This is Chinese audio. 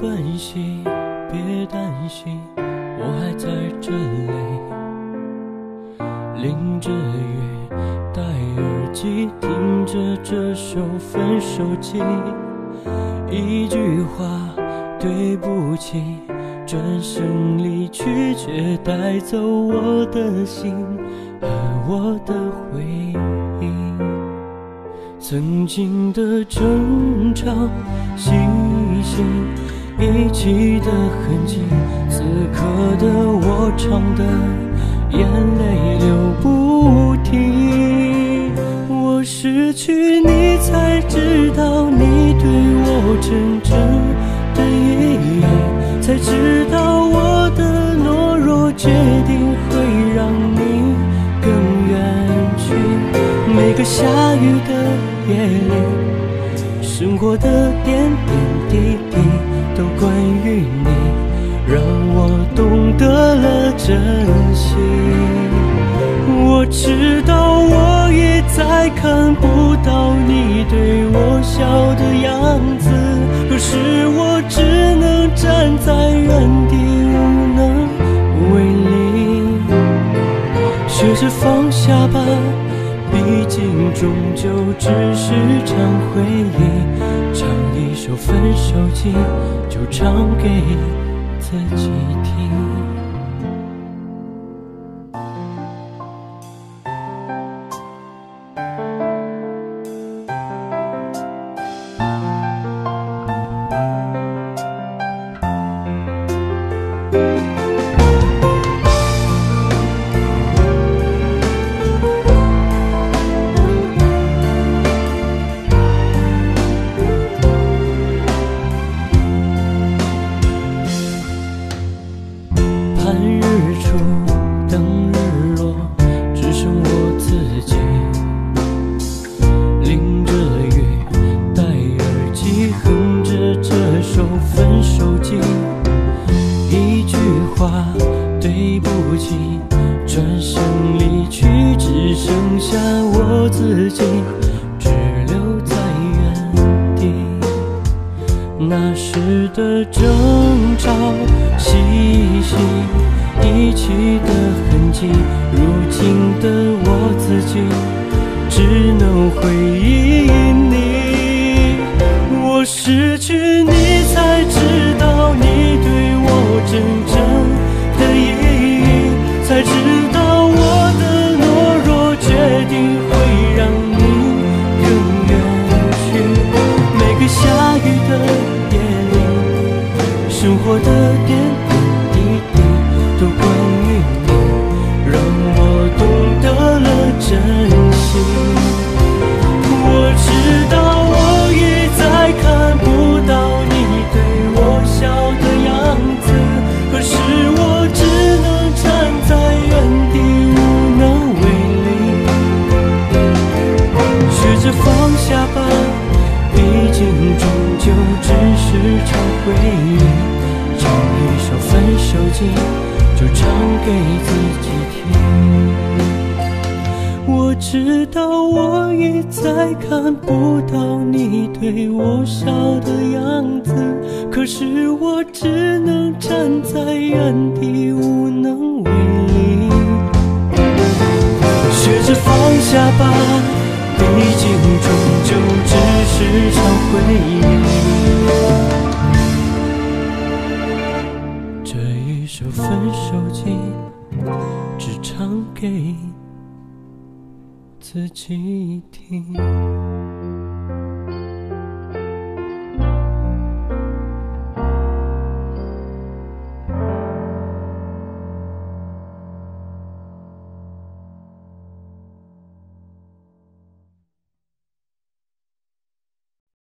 关系，别担心，我还在这里。淋着雨，戴耳机，听着这首《分手季》，一句话，对不起，转身离去，却带走我的心和我的回忆。曾经的争吵，细细一起的痕迹，此刻的我唱的眼泪流不停。我失去你，才知道你对我真正的意义，才知道我的懦弱决定会让你更远去。每个下雨的夜里，生活的点点滴滴都关于你，让我懂得了珍惜。我知道我已再看不到你对我笑的样子，可是我只能站在原地无能为力。学着放下吧，毕竟终究只是场回忆。唱一首分手季，就唱给自己听。话，对不起，转身离去，只剩下我自己，只留在原地。那时的争吵，嬉戏一起的痕迹，如今的我自己只能回忆你。我失去你，都关于你，让我懂得了珍惜。我知道我已再看不到你对我笑的样子，可是我只能站在原地无能为力。学着放下吧，毕竟终究只是场回忆。唱一首《分手季》，就唱给自己听。我知道我已再看不到你对我笑的样子，可是我只能站在原地无能为力。学着放下吧，毕竟终究只是场回忆。自己听。